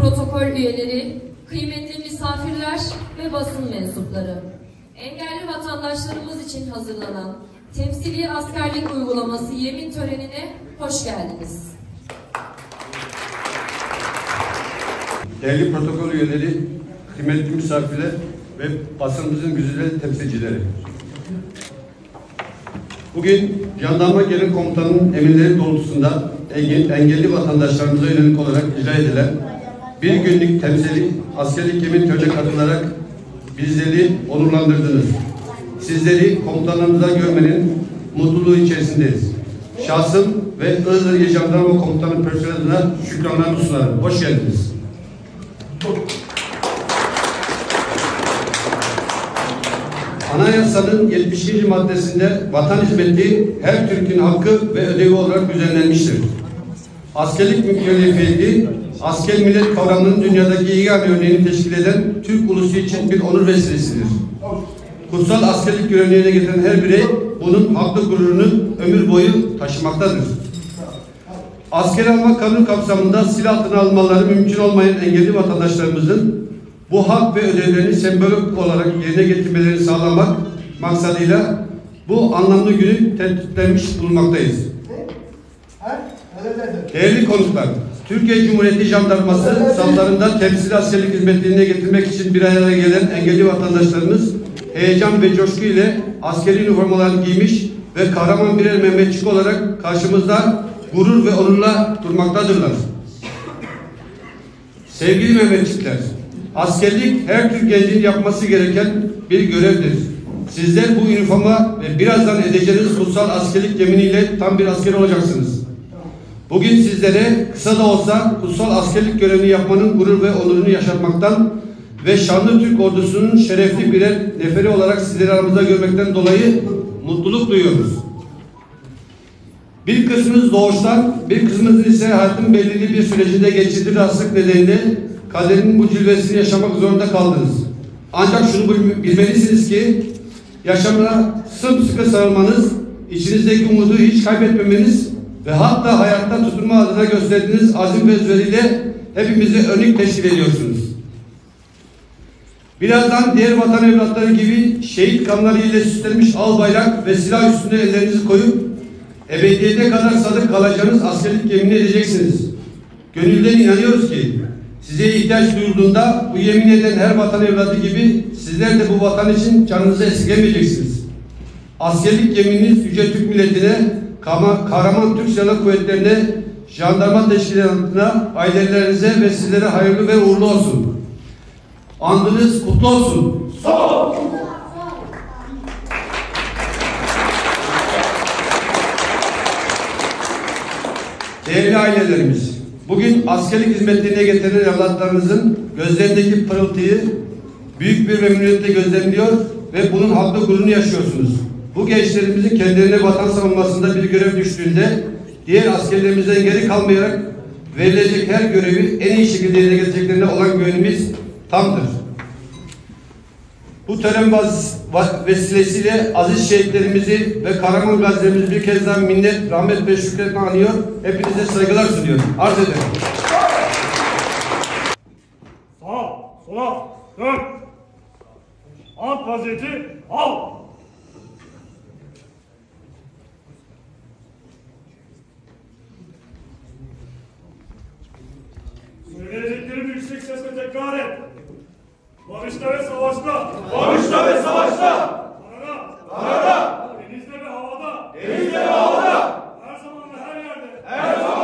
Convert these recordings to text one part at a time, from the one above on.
protokol üyeleri, kıymetli misafirler ve basın mensupları. Engelli vatandaşlarımız için hazırlanan temsili askerlik uygulaması yemin törenine hoş geldiniz. Değerli protokol üyeleri, kıymetli misafirler ve basınımızın güzide temsilcileri. Bugün Jandarma Genel Komutanı'nın emirleri doğrultusunda engel- engelli vatandaşlarımıza yönelik olarak icra edilen bir günlük temsili askerlik yemin törenine katılarak bizleri onurlandırdınız. Sizleri komutanlarımıza görmenin mutluluğu içerisindeyiz. Şahsım ve Iğdır İl Jandarma Komutanı personeli adına şükranlarımı sunarım. Hoş geldiniz. Anayasanın 70. maddesinde vatan hizmeti her Türk'ün hakkı ve ödevi olarak düzenlenmiştir. Askerlik mükellefiyeti, asker millet kavramının dünyadaki yegane örneğini teşkil eden Türk ulusu için bir onur vesilesidir. Kutsal askerlik görevini yerine getiren her birey bunun haklı gururunu ömür boyu taşımaktadır. Asker alma kanun kapsamında silah almaları mümkün olmayan engelli vatandaşlarımızın bu hak ve ödevlerini sembolik olarak yerine getirmelerini sağlamak maksadıyla bu anlamlı günü tertiplenmiş bulunmaktayız. Değerli konuklar, Türkiye Cumhuriyeti Jandarması saflarında temsil askerlik hizmetlerine getirmek için bir araya gelen engelli vatandaşlarımız heyecan ve coşku ile askeri üniformalarını giymiş ve kahraman birer Mehmetçik olarak karşımızda gurur ve onurla durmaktadırlar. Sevgili Mehmetçikler, askerlik her Türk gencinin yapması gereken bir görevdir. Sizler bu üniforma ve birazdan edeceğiniz kutsal askerlik yeminiyle tam bir asker olacaksınız. Bugün sizlere kısa da olsa kutsal askerlik görevini yapmanın gurur ve onurunu yaşatmaktan ve şanlı Türk ordusunun şerefli birer neferi olarak sizleri aramızda görmekten dolayı mutluluk duyuyoruz. Bir kısmınız doğuştan, bir kısmınız ise hayatın belirli bir sürecinde geçirdiği rahatsızlık nedeniyle kaderin bu cilvesini yaşamak zorunda kaldınız. Ancak şunu bil- bilmelisiniz ki yaşamına sımsıkı sarılmanız, içinizdeki umudu hiç kaybetmemeniz ve hatta hayatta tutunma adına gösterdiğiniz azim ve özveriyle hepimizi örnek teşkil ediyorsunuz. Birazdan diğer vatan evlatları gibi şehit kanları ile süslenmiş al bayrak ve silah üstüne ellerinizi koyup ebediyete kadar sadık kalacağınız askerlik yemin edeceksiniz. Gönülden inanıyoruz ki size ihtiyaç duyulduğunda bu yemin eden her vatan evladı gibi sizler de bu vatan için canınızı esirgemeyeceksiniz. Askerlik yemininiz Yüce Türk milletine, kahraman Türk Silahlı Kuvvetlerine, jandarma teşkilatına, ailelerinize ve sizlere hayırlı ve uğurlu olsun. Andınız kutlu olsun. Değerli ailelerimiz, bugün askerlik hizmetlerine getiren evlatlarınızın gözlerindeki pırıltıyı büyük bir memnuniyetle gözlemliyor ve bunun haklı gururunu yaşıyorsunuz. Bu gençlerimizin kendilerine vatan savunmasında bir görev düştüğünde diğer askerlerimizden geri kalmayarak verilecek her görevi en iyi şekilde yerine getireceklerine olan güvenimiz tamdır. Bu tören vesilesiyle aziz şehitlerimizi ve kahraman gazilerimizi bir kez daha minnet, rahmet ve şükretle anıyor. Hepinize saygılar sunuyorum. Arz ederim. Sağ, sola, dön. Ant vaziyeti, al. Söyleyeceklerimi yüksek sesle tekrar et. Barışta ve savaşta. Barışta ve savaşta. Karada. Karada. Denizde ve havada. Denizde ve havada. Her zaman ve her yerde. Her zaman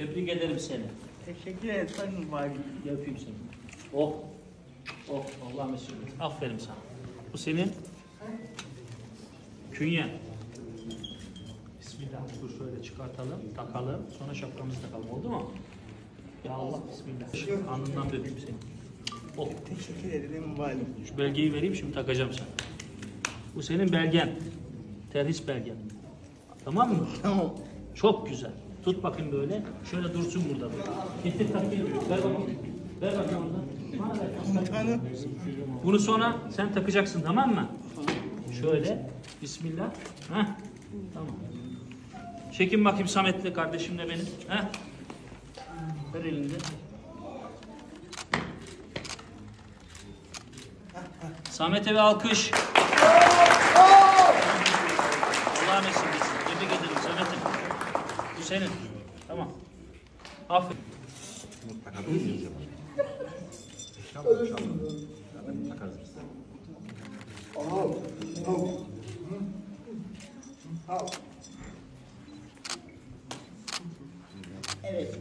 tebrik ederim seni. Teşekkür ederim Sayın Valim. Yapayım seni. Oh. Oh Allah mesut. Aferin sana. Bu senin künyen. Bismillah. Dur şöyle çıkartalım, takalım. Sonra şapkamızı takalım. Oldu mu? Ya Allah bismillah. Alnından dökeyim seni. Oh. Teşekkür ederim Valim. Şu belgeyi vereyim şimdi takacağım sana. Bu senin belgen. Terhis belgen. Tamam mı? Tamam. Çok güzel. Tut bakayım böyle. Şöyle dursun burada. Getir takayım. Ver bakayım. Ver bakayım. Komutanım. Bunu sonra sen takacaksın tamam mı? Şöyle. Bismillah. Heh. Tamam. Çekin bakayım Samet'le kardeşimle benim. Heh. Ver elinde. Samet'e bir alkış. Allah'a mesut etsin. Tebrik ederim Samet'im. Bu senin. Tamam. Aferin. Evet.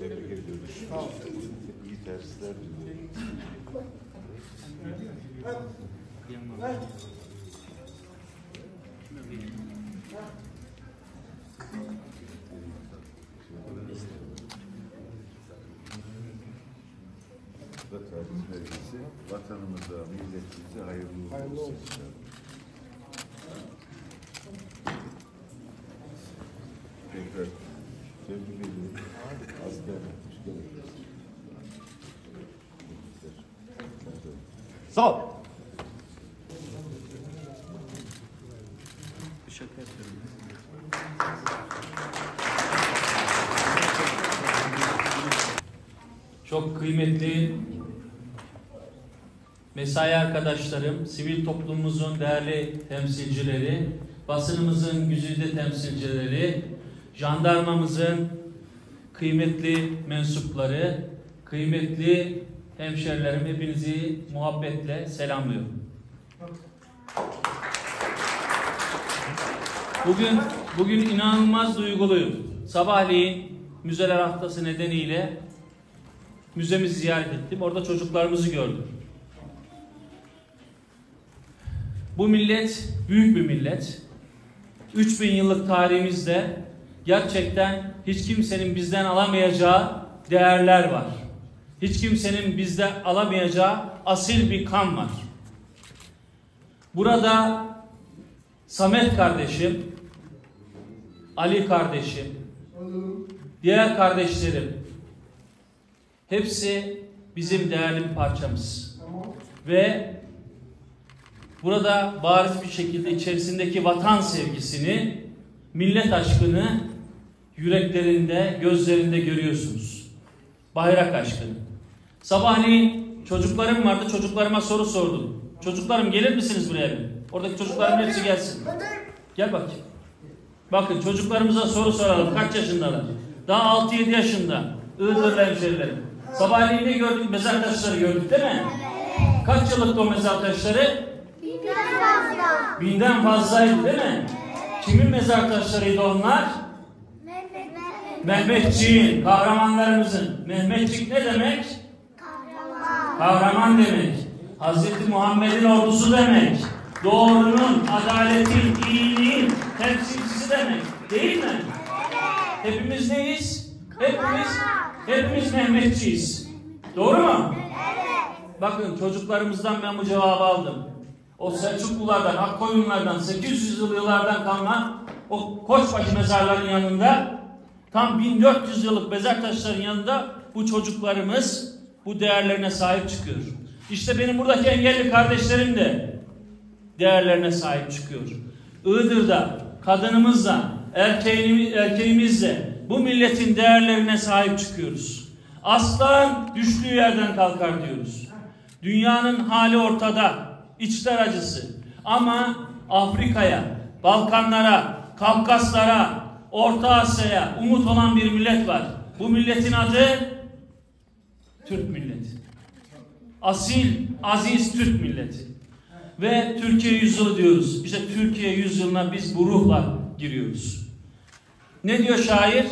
Tebrik ediyoruz. İyi dersler diliyorum. Bu da tercih belgesi. Vatanımıza, milletimize hayırlı olsun. Tekrar tebrik ediyorum. Asker, hoş geldiniz. Sağ. Çok kıymetli mesai arkadaşlarım, sivil toplumumuzun değerli temsilcileri, basınımızın güzide temsilcileri, jandarmamızın kıymetli mensupları, kıymetli hemşerilerim hepinizi muhabbetle selamlıyorum. Bugün bugün inanılmaz duyguluyum. Sabahleyin müzeler haftası nedeniyle müzemizi ziyaret ettim. Orada çocuklarımızı gördüm. Bu millet büyük bir millet. 3000 yıllık tarihimizde gerçekten hiç kimsenin bizden alamayacağı değerler var. Hiç kimsenin bizde alamayacağı asil bir kan var. Burada Samet kardeşim, Ali kardeşim, diğer kardeşlerim hepsi bizim değerli bir parçamız. Ve burada bariz bir şekilde içerisindeki vatan sevgisini, millet aşkını yüreklerinde, gözlerinde görüyorsunuz. Bayrak aşkını. Sabahleyin çocuklarım vardı, çocuklarıma soru sordum. Çocuklarım gelir misiniz buraya bir? Oradaki çocukların hepsi gelsin. Gel bakayım. Bakın çocuklarımıza soru soralım. Kaç yaşındalar? Daha 6-7 yaşında. Iğdırlı hemşerilerim. Sabahleyin ne gördük? Mezar taşları gördük değil mi? Kaç yıllık o mezar taşları? Binden fazlaydı değil mi? Kimin mezar taşlarıydı onlar? Mehmetçiğin, kahramanlarımızın. Mehmetçik ne demek? Kahraman demek. Hazreti Muhammed'in ordusu demek. Doğrunun, adaletin, iyiliğin temsilcisi demek. Değil mi? Hepimiz neyiz? Hepimiz, hepimiz Mehmetçiyiz. Doğru mu? Bakın çocuklarımızdan ben bu cevabı aldım. O Selçuklulardan, Akkoyunlardan, 800 yıllardan kalma o Koçbaşı mezarların yanında tam 1400 yıllık mezar taşların yanında bu çocuklarımız bu değerlerine sahip çıkıyor. İşte benim buradaki engelli kardeşlerim de değerlerine sahip çıkıyor. Iğdır'da kadınımızla, erkeğimiz, erkeğimizle bu milletin değerlerine sahip çıkıyoruz. Aslan düştüğü yerden kalkar diyoruz. Dünyanın hali ortada, içler acısı. Ama Afrika'ya, Balkanlara, Kafkaslara, Orta Asya'ya umut olan bir millet var. Bu milletin adı Türk milleti. Asil, aziz Türk milleti. Ve Türkiye yüzyılı diyoruz. İşte Türkiye yüzyılına biz bu ruhla giriyoruz. Ne diyor şair?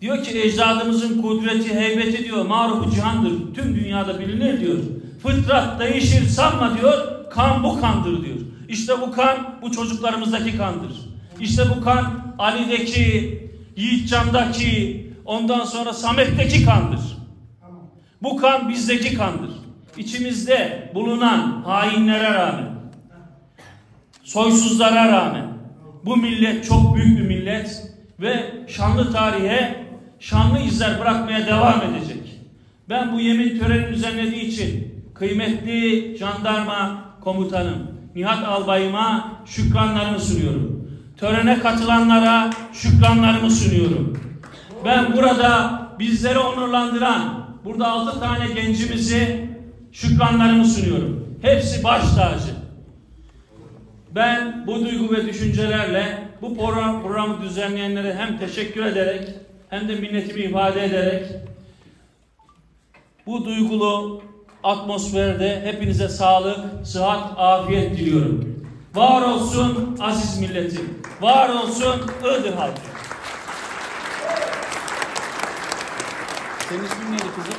Diyor ki ecdadımızın kudreti, heybeti diyor, marufu cihandır. Tüm dünyada bilinir diyor. Fıtrat değişir sanma diyor, kan bu kandır diyor. İşte bu kan bu çocuklarımızdaki kandır. İşte bu kan Ali'deki, Yiğitcan'daki, ondan sonra Samet'teki kandır. Bu kan bizdeki kandır. İçimizde bulunan hainlere rağmen, soysuzlara rağmen bu millet çok büyük bir millet ve şanlı tarihe şanlı izler bırakmaya devam edecek. Ben bu yemin törenini düzenlediği için kıymetli jandarma komutanım Nihat Albayıma şükranlarımı sunuyorum. Törene katılanlara şükranlarımı sunuyorum. Ben burada bizleri onurlandıran burada altı tane gencimizi şükranlarımı sunuyorum. Hepsi baş tacı. Ben bu duygu ve düşüncelerle bu program, programı düzenleyenlere hem teşekkür ederek hem de minnetimi ifade ederek bu duygulu atmosferde hepinize sağlık, sıhhat, afiyet diliyorum. Var olsun aziz milletim. Var olsun Iğdır halkı. Senin ismin neydi kızım?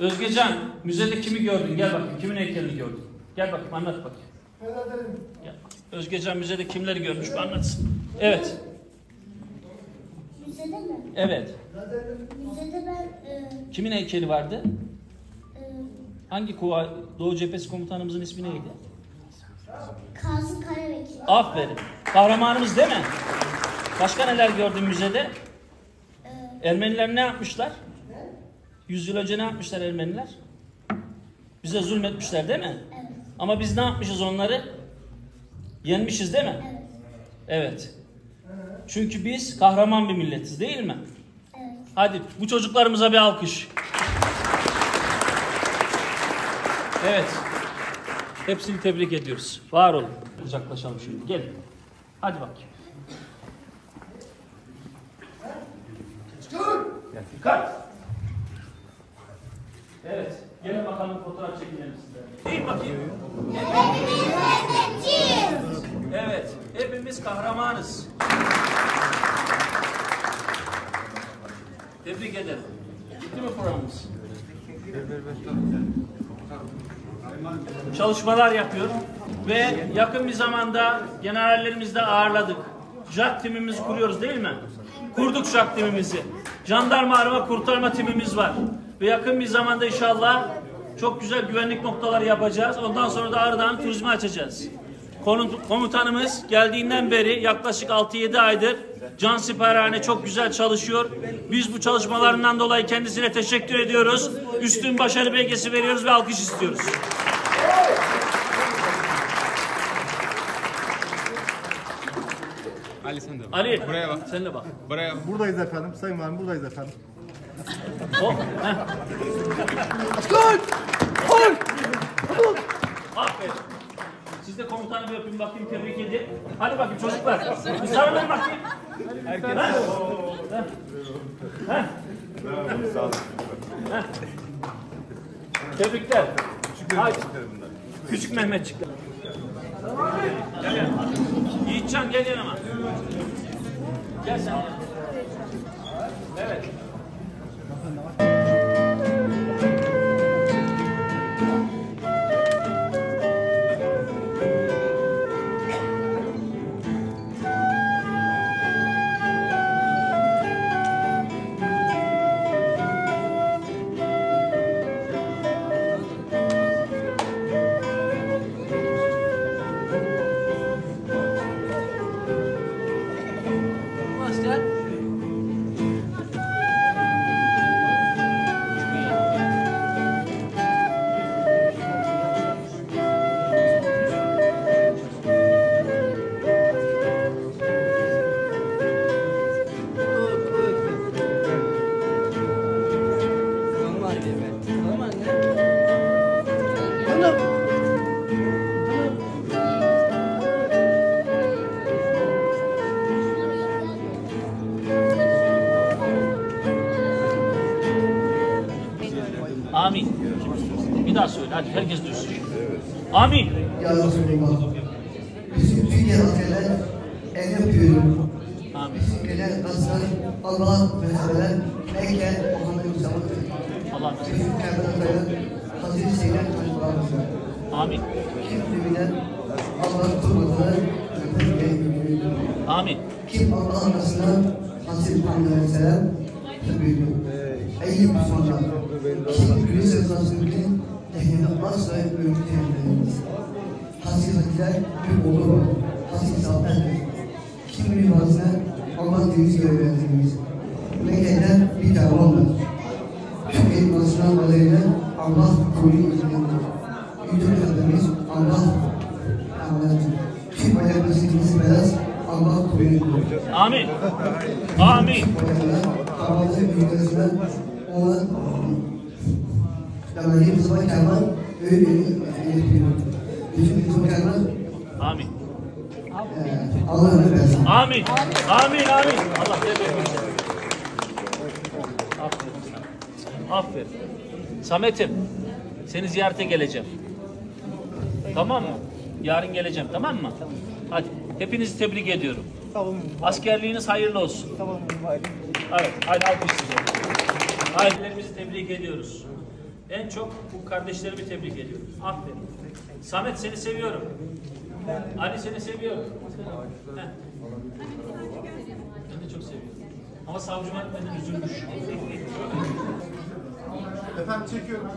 Özgecan, müzede kimi gördün? Gel bakayım, kimin heykelini gördün? Gel bakayım, anlat bakayım. Gel. Özgecan müzede kimleri görmüş, bir anlatsın. Evet, Müzede mi? evet. Müzede ben e, Kimin heykeli vardı? e, Hangi kuva, Doğu Cephesi komutanımızın ismi neydi? Kazım Karabekir. Aferin. Kahramanımız değil mi? Başka neler gördün müzede? Ermeniler ne yapmışlar? Yüz yıl önce ne yapmışlar Ermeniler? Bize zulmetmişler değil mi? evet. Ama biz ne yapmışız onları? Yenmişiz değil mi? Evet. Evet. Çünkü biz kahraman bir milletiz değil mi? Evet. Hadi bu çocuklarımıza bir alkış. Evet. Hepsini tebrik ediyoruz. Var olun. Uzaklaşalım şimdi. Gelin. Hadi bakayım. Gel. Dikkat. Evet. Gelin bakalım fotoğraf çekinelim sizlerle. Değil bakayım. Evet. Hepimiz kahramanız. Tebrik ederim. Bitti mi programımız? Çalışmalar yapıyor ve yakın bir zamanda generallerimizi de ağırladık. JAK timimizi kuruyoruz değil mi? Kurduk JAK timimizi. Jandarma arama kurtarma timimiz var. Ve yakın bir zamanda inşallah çok güzel güvenlik noktaları yapacağız. Ondan sonra da Ağrı'dan turizmi açacağız. Komutanımız geldiğinden beri yaklaşık 6-7 aydır can siperhane çok güzel çalışıyor. Biz bu çalışmalarından dolayı kendisine teşekkür ediyoruz. Üstün başarı belgesi veriyoruz ve alkış istiyoruz. Ali sen de bak. Ali Buraya bak. sen de bak. Buraya bak. Buradayız efendim. Sayın Valim buradayız efendim. Hop. heh. Aferin. Siz de komutanı bir öpün bakayım tebrik edin. Hadi bakayım çocuklar. Bir sarılın bakayım. Herkes. Tebrikler. Haydi. Küçük Mehmetçikler. Gel. Yiğitcan gel yanıma. Gel sen. Evet. Amin. Ya Resulullah. Bizim Türkiye askerler el yapıyor. Amin. Bizim gelen aslan Allah meseleler Mekke Muhammed Mustafa'dır. Allah Bizim Kerbela'da Hazreti Zeynep Aleyhisselam. Amin. Kim birbirinden Allah kurmadılar. Amin. Kim Allah anlasına Hazreti Muhammed Aleyhisselam büyüdü. Ey Müslümanlar! Kim gülü sevdasını cehenneme asla. Hazreti Hatice bir oğlu var. Hazreti Zafer'dir. Kim bilir bazına Allah deniz görevlendirmiş. Mekke'den bir var. Tüm elmasına varıyla Allah koyu ilgilendir. Yüce Efendimiz Allah Allah'tır. Tüm ayak basitimiz beyaz Allah koyu Amin. Amin. Havada büyüklerine ona Damali Mustafa yapıyor. Bütün Mustafa Kemal Amin. Allah'ın versin. Amin. Amin. Amin. Allah tebrik etsin. Aferin sana. Aferin. Samet'im seni ziyarete geleceğim. Tamam mı? Yarın geleceğim tamam mı? Hadi. Hepinizi tebrik ediyorum. Tamam Askerliğiniz hayırlı olsun. Tamam mübarek. Evet, haydi alkış size. Ailelerimizi tebrik ediyoruz. En çok bu kardeşlerimi tebrik ediyorum. Aferin. Samet seni seviyorum. Ali seni seviyorum. Heh. Ben de çok seviyorum. Ama savcım benden üzülmüş. Efendim çekiyorum.